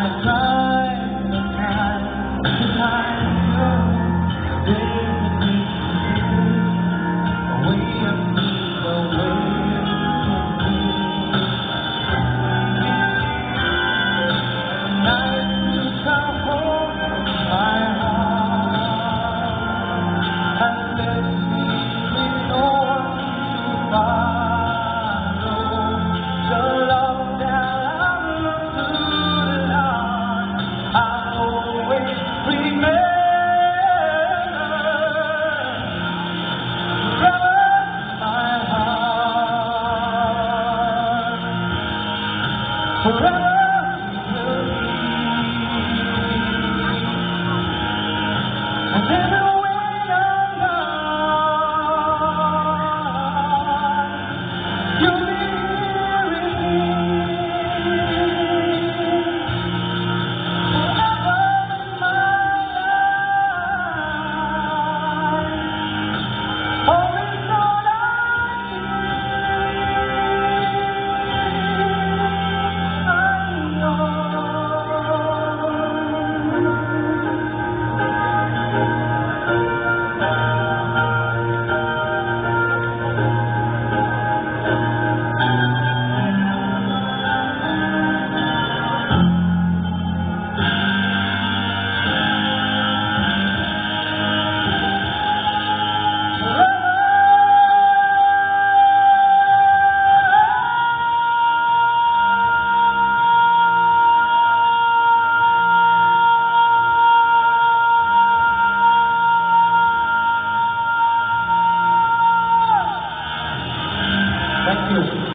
I Hooray!